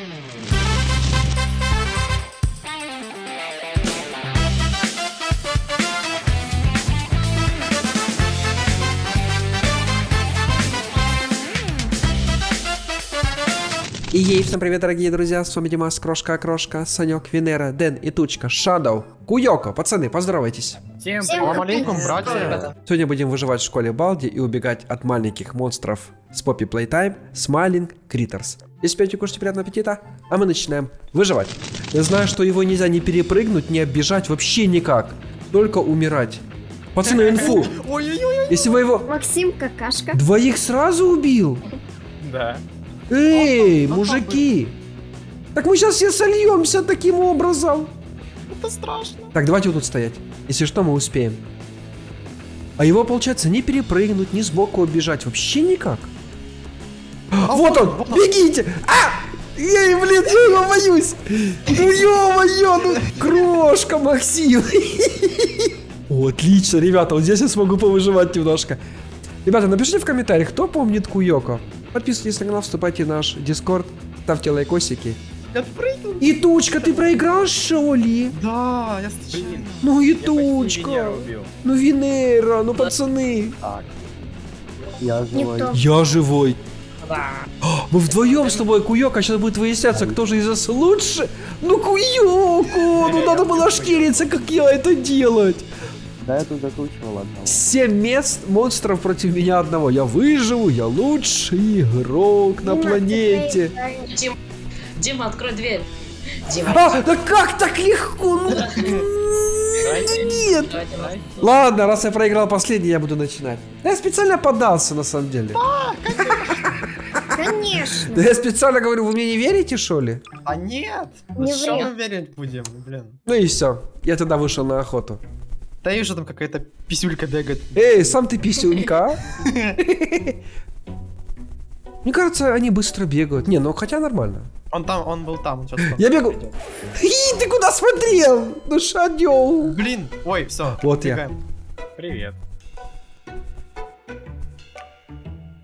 Mm-hmm. И ей всем привет, дорогие друзья, с вами Димас, Крошка Крошка, Санек, Венера, Дэн и Тучка, Shadow, Куёко, пацаны, поздоровайтесь. Всем алейкум, братья. Сегодня будем выживать в школе Baldi и убегать от маленьких монстров с Poppy Playtime, Smiling Critters. Если пьете, кушайте приятного аппетита, а мы начинаем выживать. Я знаю, что его нельзя не перепрыгнуть, не оббежать, вообще никак, только умирать. Пацаны, инфу, Ой-ой-ой. если вы его Максим какашка. двоих сразу убил, Да. Эй, мужики! Так мы сейчас все сольемся таким образом. Это страшно. Так, давайте вот тут стоять. Если что, мы успеем. А его, получается, не перепрыгнуть, ни сбоку оббежать. Вообще никак. вот он! Бегите! А! Эй, блин, я его боюсь! Ну ё-моё, ну крошка, Максим! О, отлично, ребята, вот здесь я смогу повыживать немножко. Ребята, напишите в комментариях, кто помнит Куёко. Подписывайтесь на канал, вступайте в наш дискорд, ставьте лайкосики. Я прыгнул. И Тучка, ты проиграл, что ли? Да, я случайно. Ну и Тучка. Ну Венера, ну пацаны. Я живой. Я живой. А, Мы вдвоем с тобой, Куёка, сейчас будет выясняться, кто же из нас лучше. Ну Куёко, ну надо было шкериться, как я это делать. Да, я тут закручивал одного. Семь мест монстров против меня одного. Я выживу, я лучший игрок на Дима, планете. проиграешь. Дим, Дима, открой дверь. Дима, А, да как так легко? Ну, нет. давай, Дима. Ладно, раз я проиграл последний, я буду начинать. Я специально поддался, на самом деле. Конечно. Да я специально говорю, вы мне не верите, что ли? А нет. Не Что ври. мы верить будем, блин? Ну и все. Я тогда вышел на охоту. Да и там какая-то писюлька бегает. Эй, сам ты писюнька. а? Мне кажется, они быстро бегают. Не, ну хотя нормально. Он там, он был там, он. Я бегу. И ты куда смотрел? Ну шадёл. Блин, ой, все. Вот я. Привет.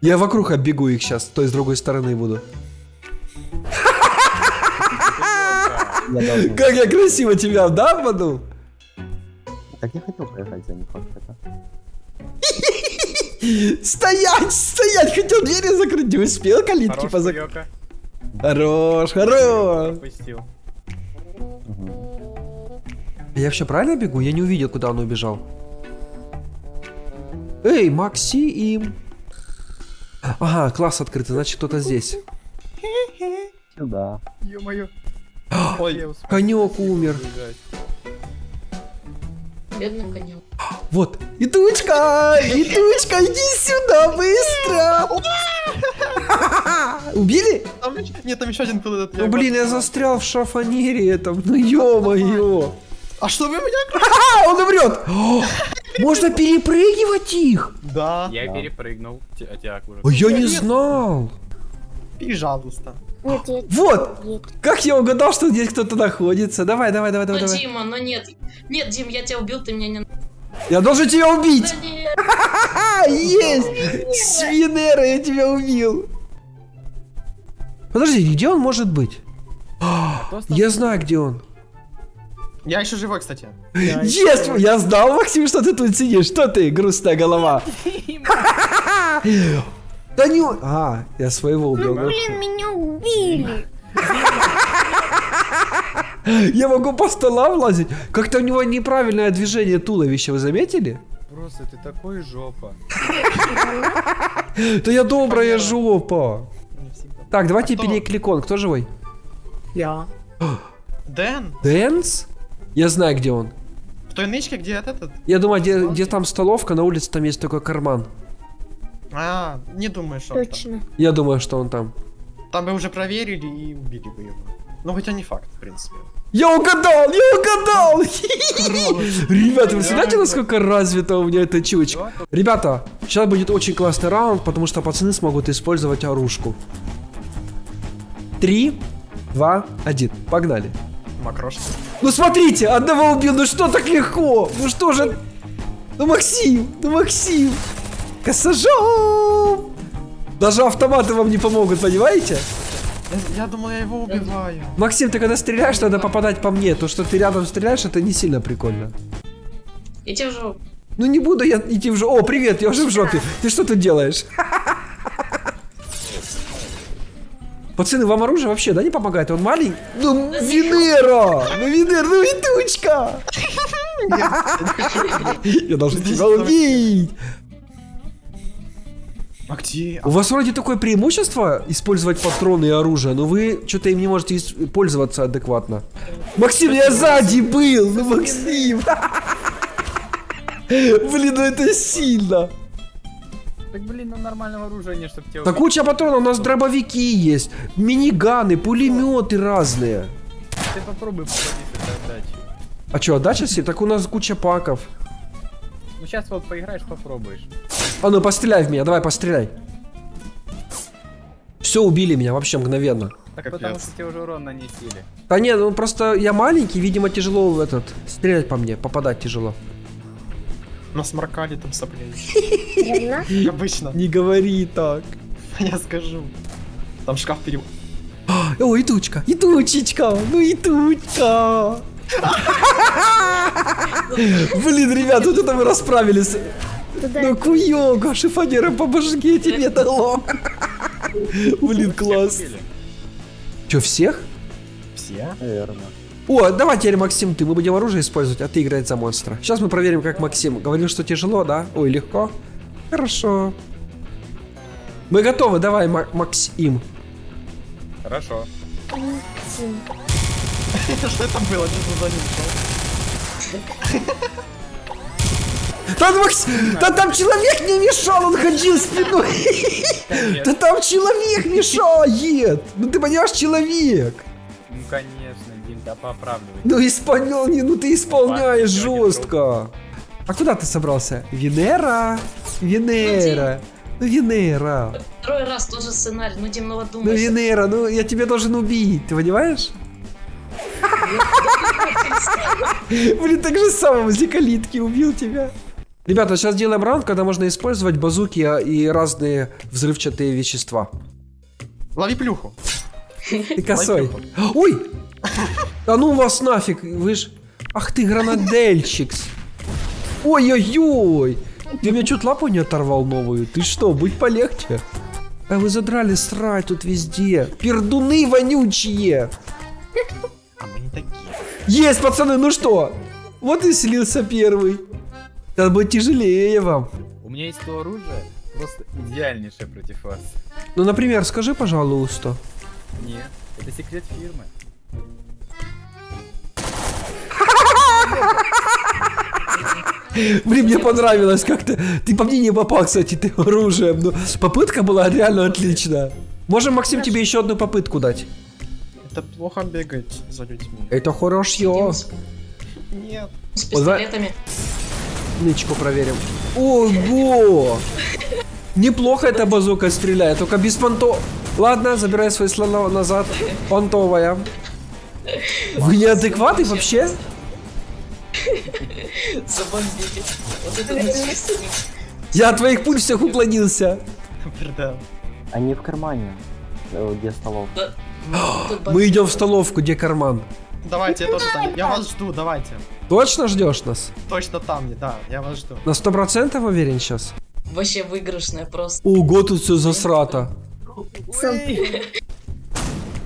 Я вокруг оббегу их сейчас, то есть с другой стороны буду. Как я красиво тебя, да, обманул? Так я хотел проехать за них вообще-то. Стоять, стоять, хотел двери закрыть, не успел калитки позакрыть. Хорош, хорош. Пропустил. Я вообще правильно бегу? Я не увидел, куда он убежал. Эй, Максим. Ага, класс открытый, значит кто-то здесь. Сюда. Ё-моё. Ой, успел. Конек умер. убежать. Бедный конек. Вот. И тучка! И тучка, иди сюда, быстро! Убили? Там Нет, там еще один был этот. Ну блин, я застрял в шафанере этом. Ну ё-моё. А что вы меня? Он умрет! Можно перепрыгивать их! Да. Я перепрыгнул. А. А я не знал! Пожалуйста. Нет, я... Вот! Нет. Как я угадал, что здесь кто-то находится? Давай, давай, давай, Ну, давай. Дима, ну нет. Нет, Дим, я тебя убил, ты меня не... Я должен тебя убить! Да нет. Есть! Свинера, я тебя убил! Подожди, где он может быть? Я знаю, где он. Я еще живой, кстати. Есть! Я знал, Максим, что ты тут сидишь. Что ты, грустная голова? Да не... А, я своего убил. ну. Блин, меня убили. Я могу по столам лазить. Как-то у него неправильное движение туловища, вы заметили? Просто ты такой жопа. Да я добрая жопа. Так, давайте А перекликон. Кто живой? Дэн, Дэнс? Я знаю, где он. в той нычке, где этот? Я думаю, где, где там столовка, на улице там есть такой карман. А, не думаю, что он там. Точно. Я думаю, что он там. Там бы уже проверили и убили бы его. Ну, хотя не факт, в принципе. Я угадал! Я угадал! Ребята, вы знаете, насколько развита у меня эта чучка? Ребята, сейчас будет очень классный раунд, потому что пацаны смогут использовать оружку. Три, два, один. Погнали. Макрош. Ну смотрите, одного убил, ну что так легко? Ну что же? Ну Максим, ну Максим. Косажом! Даже автоматы вам не помогут, понимаете? Я, я думал, я его убиваю. Максим, ты когда стреляешь, надо попадать по мне. То, что ты рядом стреляешь, это не сильно прикольно. Иди в жопу. Ну не буду я идти в жопу. О, привет, я уже в жопе. Ты что тут делаешь? Пацаны, вам оружие вообще, да, не помогает? Он маленький? Ну, Венера! Ну, Венера, ну, Витучка! Я должен тебя убить! А где? У вас вроде такое преимущество использовать патроны и оружие, но вы что-то им не можете пользоваться адекватно. Максим, я сзади был! Ну, Максим! Блин, ну это сильно! Так блин, ну нормального оружия нет, чтобы тебя Да куча патронов, у нас дробовики есть, миниганы, пулеметы разные. Ты попробуй попади с этой отдачи. А что, отдача себе? Так у нас куча паков. Ну сейчас вот поиграешь, попробуешь. А ну, постреляй в меня, давай, постреляй. Все, убили меня вообще мгновенно. Так потому что тебе уже урон нанесили. Да не, ну просто я маленький, видимо, тяжело в этот... Стрелять по мне, попадать тяжело. Насморкали там соплей. Обычно. Не говори так. Я скажу. Там шкаф перев... О, и тучка, и тучечка, ну и тучка. Блин, ребят, вот это мы расправились. Туда Ну, куёга, шифонером по башке тебе дало. Блин, класс. Че, всех? Все? Наверное. О, давай теперь, Максим, ты, мы будем оружие использовать, а ты играть за монстра. Сейчас мы проверим, как Максим. Говорил, что тяжело, да? Ой, легко. Хорошо. Мы готовы, давай, Ма- Максим. Хорошо. Максим. Что это было? Что за Максим, да там человек не мешал, он ходил спиной. Да там человек мешает. Ну ты понимаешь, человек. Ну конечно, Дим, да поправдывай. Ну исполнял, не, ну ты исполняешь жестко. А куда ты собрался? Венера? Венера. Ну Венера. Второй раз тоже сценарий, ну Дим, ну вот Ну думаешь. Венера, ну я тебя должен убить, ты понимаешь? Блин, так же самое возле калитки убил тебя. Ребята, сейчас делаем раунд, когда можно использовать базуки а, и разные взрывчатые вещества. Лови плюху. Ты косой. Ой! Да ну вас нафиг, вы ж... Ах ты, гранадельчик. Ой-ой-ой! Ты мне чуть лапу не оторвал новую. Ты что, будь полегче. А вы задрали срать тут везде. Пердуны вонючие. А мы не такие. Есть, пацаны, ну что? Вот и слился первый. Сейчас будет тяжелее вам. У меня есть то оружие, просто идеальнейшее против вас. Ну, например, скажи, пожалуйста. Нет, это секрет фирмы. Блин, мне понравилось как-то. Ты по мне не попал, кстати, ты оружием. Но попытка была реально отличная. Можем, Максим, тебе еще одну попытку дать. Это плохо бегать за людьми. Это хорошо. Нет. с пистолетами. Нычку проверим. Ого! Неплохо эта базука стреляет, только без понто... Ладно, забирай свои слова назад. Понтовая. Вы неадекваты вообще? Я от твоих пуль всех уклонился. Они в кармане. э, Где столовка. Мы идем в столовку, где карман. Давайте, я тоже там. Я вас жду, давайте. Точно ждешь нас? Точно там, не, да, я вас жду. На сто процентов уверен сейчас? Вообще выигрышная просто. Ого, тут все засрато. Сам.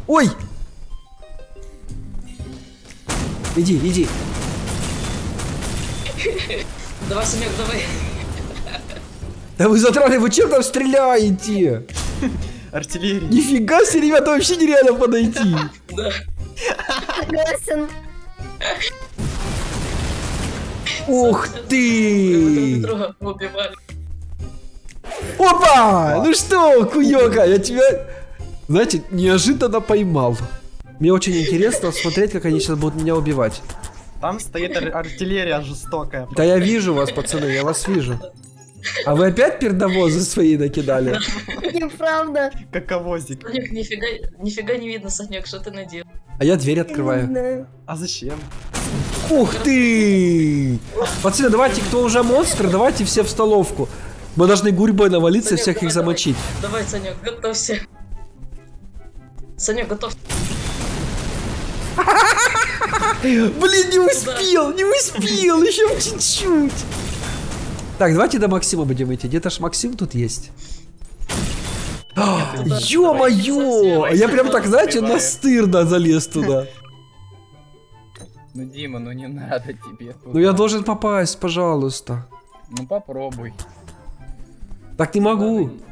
Ой! Иди, иди. Давай, Санек, давай. Да вы затрали, вы чем там стреляете? Артиллерия. Нифига себе, ребята, вообще нереально подойти. Да. Согласен. Ух ты! Опа! Ну что, куёка, я тебя, знаете, неожиданно поймал. Мне очень интересно смотреть, как они сейчас будут меня убивать. Там стоит ар- артиллерия жестокая. Да я вижу вас, пацаны, я вас вижу. А вы опять пердовозы свои накидали? Неправда. Каковозик. Санек, нифига, нифига не видно, Санек, что ты наделал. А я дверь открываю. А зачем? Ух ты! Пацаны, давайте, кто уже монстр, давайте все в столовку. Мы должны гурьбой навалиться, всех их замочить. Давай, Санек, готовься. Санек, готов. Блин, не успел, не успел, еще чуть-чуть. Так, давайте до Максима будем идти. Где-то ж Максим тут есть. Ё-моё! Я прям так, знаете, настырно залез туда. Ну, Дима, ну не надо тебе. Ну я должен попасть, пожалуйста. Ну попробуй. Так не могу. Надо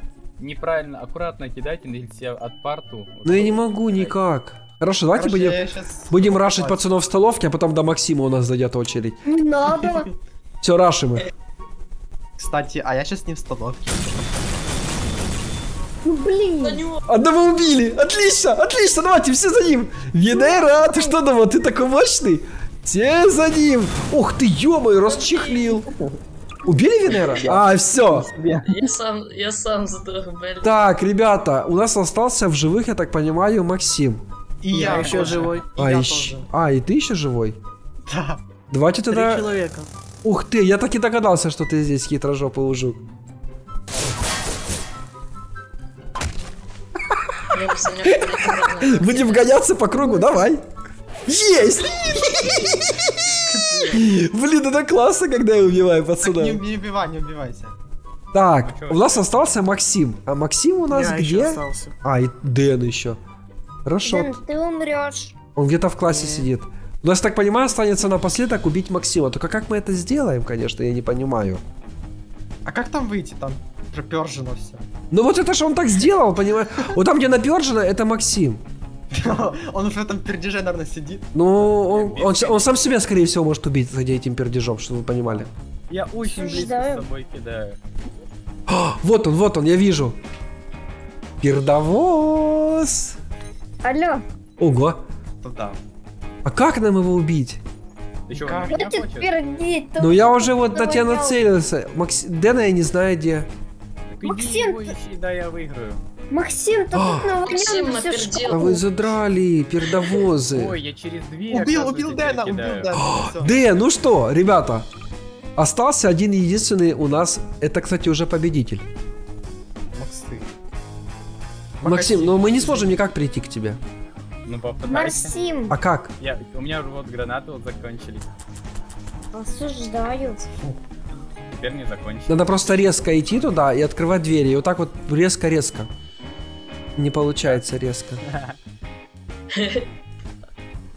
Неправильно, аккуратно кидайте нельзя от парту. Ну я не могу никак. Хорошо, давайте Короче, будем, будем рашить пацанов в столовке, а потом до Максима у нас зайдет очередь. Не надо. Все, рашим их. Кстати, а я сейчас не в столовке. Ну блин. Одного убили! Отлично! Отлично! Давайте все за ним! Венера, ты что думал, ты такой мощный? Все за ним! Ух ты, ё расчехлил! Убили Венера? А, все. я сам, я сам сдох, блин. Так, ребята, у нас остался в живых, я так понимаю, Максим. И Я я, еще тоже. живой. И А, я ищ- тоже. а, и ты еще живой? Да. Давайте Три тогда... человека. Ух ты, я так и догадался, что ты здесь хитрожопый ужук. Будем гоняться по кругу, давай. Есть! Блин, это классно, когда я убиваю пацана. не, не убивай, не убивайся. Так, у нас остался Максим. А Максим у нас Я где? остался. А, и Дэн еще. Хорошо. Дэн, ты умрешь. Он где-то в классе сидит. У нас, так понимаю, останется напоследок убить Максима. Только как мы это сделаем, конечно, я не понимаю. А как там выйти? Там пропержено все. Ну вот это же он так сделал, понимаешь? Вот там, где напержено, это Максим. Он уже в этом пердеже, наверное, сидит. Ну, он, он, он сам себя, скорее всего, может убить, за этим пердежом, чтобы вы понимали. Я очень близко с собой кидаю. А, вот он, вот он, я вижу. Пердовоз. Алло. Ого. Туда. А как нам его убить? Ты что, Как? меня пердеть. Ну я уже вот на тебя нацелился. Макс... Дэна я не знаю где. Максим, ты- да я выиграю. Максим, ты А. тут навалял всю. А вы задрали, пердовозы. Ой, я через дверь. Убил, убил Дэна, убил. Дэна. всё. Дэн, ну что, ребята. Остался один единственный у нас. Это, кстати, уже победитель. Максим, но мы не сможем никак прийти к тебе. Ну попытайся. Максим, А как? Я, у меня уже вот гранаты вот закончились. осуждаю. Теперь не закончились. Надо просто резко идти туда и открывать двери. И вот так вот резко-резко. Не получается резко.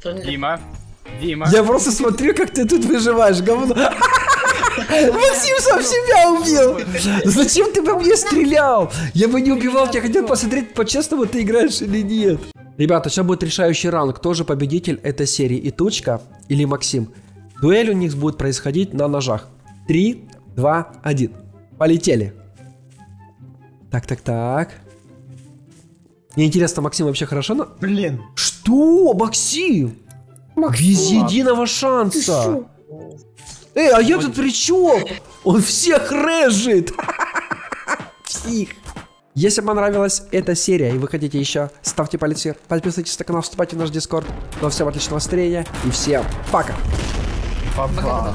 Дима, Дима. Я просто смотрю, как ты тут выживаешь, говно. Максим сам себя убил. Зачем ты по мне стрелял? Я бы не убивал, я хотел посмотреть, по-честному ты играешь или нет. Ребята, сейчас будет решающий раунд. Кто же победитель этой серии? И Тучка или Максим? Дуэль у них будет происходить на ножах. Три, два, один. Полетели. Так, так, так. Мне интересно, Максим вообще хорошо на... Блин. Что, Максим? Без Максим, единого шанса. Эй, а я тут при чем? Он всех рэжит. Псих. Если понравилась эта серия и вы хотите еще, ставьте палец вверх, подписывайтесь на канал, вступайте в наш дискорд. Ну а всем отличного настроения и всем пока. Пока.